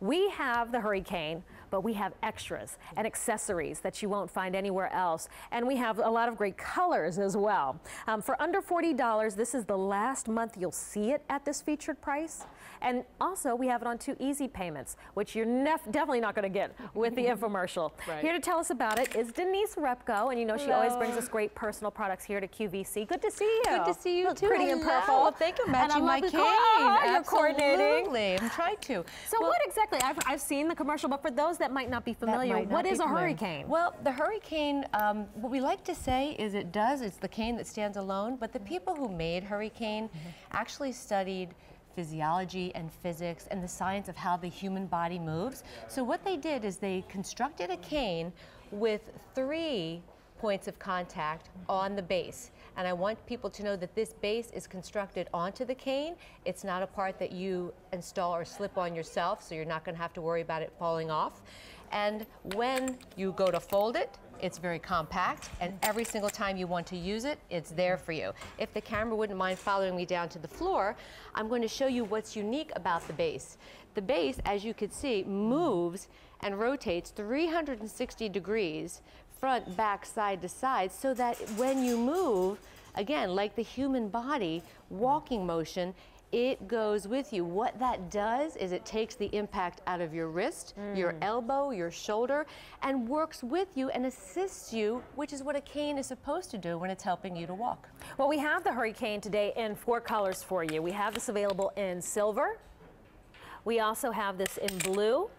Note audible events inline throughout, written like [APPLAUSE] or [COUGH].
We have the HurryCane, but we have extras and accessories that you won't find anywhere else. And we have a lot of great colors as well. Um, for under $40, this is the last month you'll see it at this featured price. And also, we have it on two easy payments, which you're definitely not going to get with the [LAUGHS] infomercial. Right. Here to tell us about it is Denise Repko, and you know Hello. she always brings us great personal products here to QVC. Good to see you. Good to see you Look too. Pretty Hello. and purple. Well, thank you, matching my cane. Oh, you're coordinating. Absolutely, I'm trying to. So well, what exactly? I've, I've seen the commercial, but for those that might not be familiar, not what is a familiar. HurryCane? Well, the HurryCane, um, what we like to say is it does, it's the cane that stands alone, but the people who made HurryCane mm -hmm. actually studied physiology and physics and the science of how the human body moves. So what they did is they constructed a cane with three points of contact on the base. And I want people to know that this base is constructed onto the cane. It's not a part that you install or slip on yourself, so you're not going to have to worry about it falling off. And when you go to fold it, it's very compact, and every single time you want to use it, it's there for you. If the camera wouldn't mind following me down to the floor, I'm going to show you what's unique about the base. The base, as you can see, moves and rotates 360 degrees front, back, side to side, so that when you move, again, like the human body, walking motion, it goes with you. What that does is it takes the impact out of your wrist, mm. your elbow, your shoulder, and works with you and assists you, which is what a cane is supposed to do when it's helping you to walk. Well, we have the HurryCane today in four colors for you. We have this available in silver. We also have this in blue.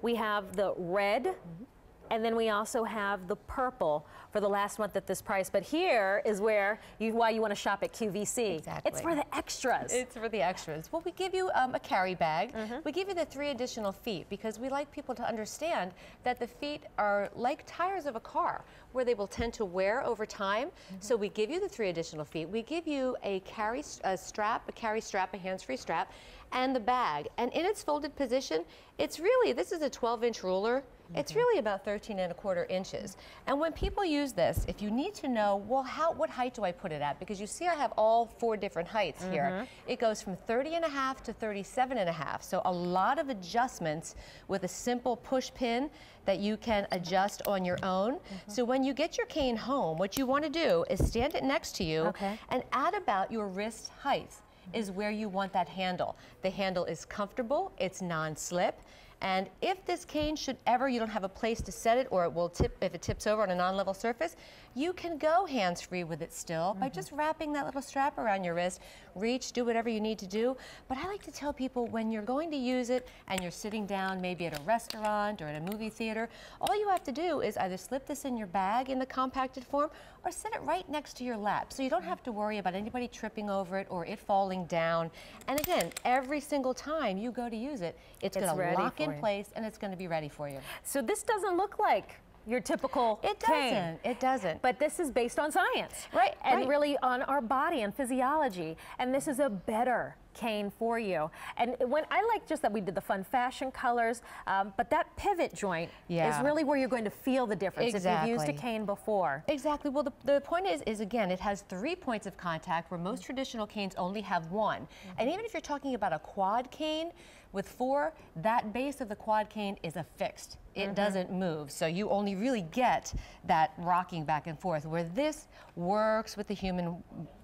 We have the red. Mm -hmm. And then we also have the purple for the last month at this price. But here is where you, why you want to shop at QVC. Exactly. It's for the extras. It's for the extras. Well, we give you um, a carry bag. Mm -hmm. We give you the three additional feet because we like people to understand that the feet are like tires of a car where they will tend to wear over time. Mm -hmm. So we give you the three additional feet. We give you a carry a strap, a carry strap, a hands-free strap, and the bag. And in its folded position, it's really, this is a 12 inch ruler. It's really about 13 and a quarter inches. And when people use this, if you need to know, well, how, what height do I put it at? Because you see I have all four different heights mm -hmm. here. Mm-hmm. It goes from 30 and a half to 37 and a half. So a lot of adjustments with a simple push pin that you can adjust on your own. Mm -hmm. So when you get your cane home, what you want to do is stand it next to you okay. and add about your wrist height is where you want that handle. The handle is comfortable, it's non-slip, and if this cane should ever, you don't have a place to set it or it will tip, if it tips over on a non-level surface, you can go hands-free with it still mm -hmm. by mm-hmm. just wrapping that little strap around your wrist, reach, do whatever you need to do. But I like to tell people when you're going to use it and you're sitting down maybe at a restaurant or at a movie theater, all you have to do is either slip this in your bag in the compacted form or set it right next to your lap. So you don't have to worry about anybody tripping over it or it falling down. And again, every single time you go to use it, it's, it's going to lock in place and it's going to be ready for you. So this doesn't look like your typical It doesn't. Cane. It doesn't. But this is based on science. Right. And right. really on our body and physiology. And this is a better cane for you. And when I like just that we did the fun fashion colors, um, but that pivot joint yeah. is really where you're going to feel the difference exactly. if you've used a cane before. Exactly. Well, the, the point is, is again, it has three points of contact where most traditional canes only have one. Mm -hmm. And even if you're talking about a quad cane, with four, that base of the quad cane is affixed. It mm -hmm. doesn't move. So you only really get that rocking back and forth. Where this works with the human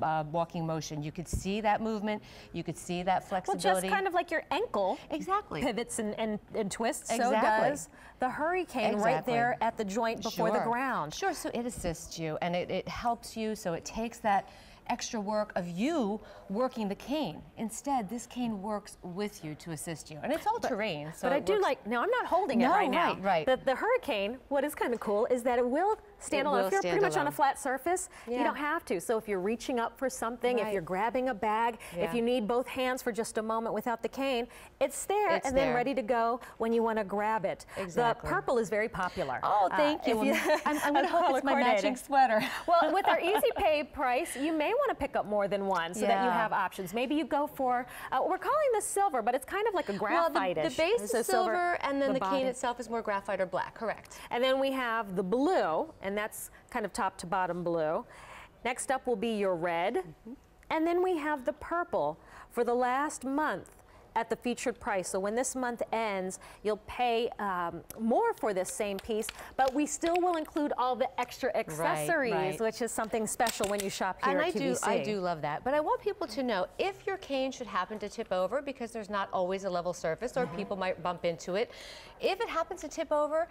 uh, walking motion. You could see that movement. You could see that flexibility. Well, just kind of like your ankle. Exactly. Pivots and, and, and twists. Exactly. So does the HurryCane exactly. right there at the joint before sure. the ground. Sure. So it assists you and it, it helps you. So it takes that extra work of you working the cane. Instead, this cane works with you to assist you. And it's all but, terrain. So but I do like, now I'm not holding no, it right, now. Right, right. The, the HurryCane, what is kind of cool is that it will stand it alone. Will if you're pretty much alone. on a flat surface, yeah. you don't have to. So if you're reaching up for something, right. if you're grabbing a bag, yeah. if you need both hands for just a moment without the cane, it's there it's and there. then ready to go when you want to grab it. Exactly. The purple is very popular. Oh, thank uh, you. you [LAUGHS] I'm, I'm going [LAUGHS] to hope it's my matching sweater. well, [LAUGHS] with our easy pay price, you may want to pick up more than one so yeah. that you have options. Maybe you go for, uh, we're calling this silver, but it's kind of like a graphite -ish. Well, the, the base is silver, silver, and then the, the cane itself is more graphite or black, correct. And then we have the blue, and that's kind of top to bottom blue. Next up will be your red. Mm -hmm. And then we have the purple. For the last month, at the featured price. So when this month ends, you'll pay um, more for this same piece, but we still will include all the extra accessories, right. which is something special when you shop here And at I do, I do love that. But I want people to know if your cane should happen to tip over, because there's not always a level surface, or people might bump into it. If it happens to tip over,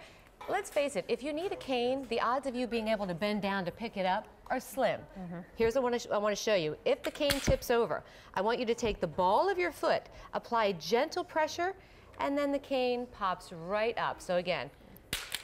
let's face it, if you need a cane, the odds of you being able to bend down to pick it up are slim. Mm-hmm. Here's what I want to I want to show you. If the cane tips over, I want you to take the ball of your foot, apply gentle pressure, and then the cane pops right up. So again,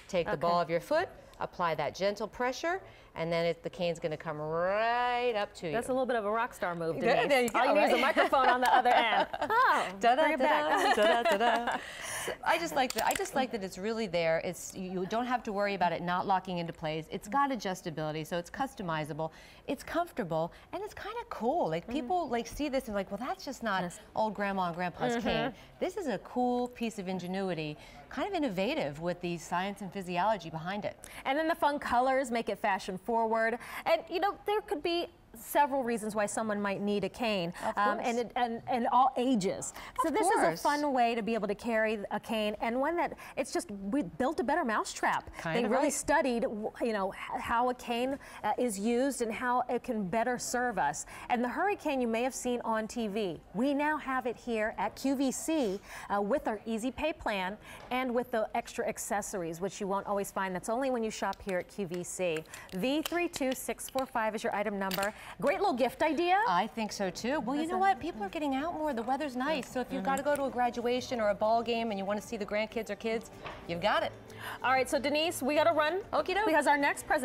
take the ball of your foot, apply that gentle pressure, and then it, the cane's going to come right up to you. That's a little bit of a rock star move, There- Denise. there you All go, you need is a microphone on the other end. [LAUGHS] Oh, Da-da, bring it back. [LAUGHS] So I just like that. I just like that it's really there. It's you you don't have to worry about it not locking into place. It's got adjustability, so it's customizable. It's comfortable and it's kind of cool. Like mm. people like see this and like, well, that's just not old grandma and grandpa's mm-hmm. cane. This is a cool piece of ingenuity, kind of innovative with the science and physiology behind it. And then the fun colors make it fashion forward. And you know, there could be several reasons why someone might need a cane. Um, and, it- and and all ages. So Of this course. is a fun way to be able to carry a cane and one that it's just we built a better mousetrap. Kind they really right. studied you know how a cane uh, is used and how it can better serve us. And the HurryCane you may have seen on tv we now have it here at qvc uh, with our easy pay plan and with the extra accessories which you won't always find. That's only when you shop here at qvc v32645 is your item number great little gift idea I think so too. Well, you know what? People are getting out more. The weather's nice. So if you've mm-hmm. got to go to a graduation or a ball game and you want to see the grandkids or kids, you've got it. all right so denise we got to run Okie doke. because our next presentation